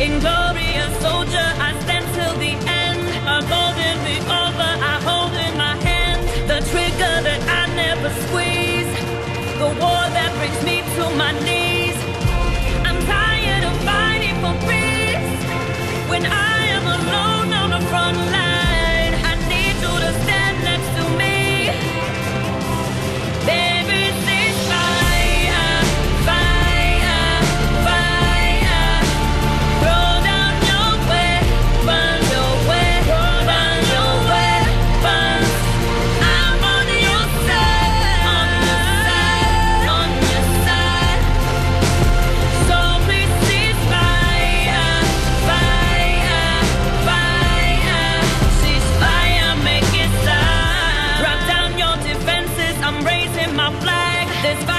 Inglorious soldier, I stand till the end. A golden revolver, I hold. There's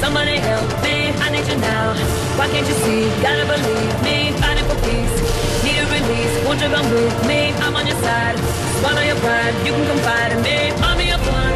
Somebody help me, I need you now. Why can't you see? Gotta believe me, fighting for peace. Need a release, won't you come with me? I'm on your side. Swallow your pride, you can confide in me. Army of one,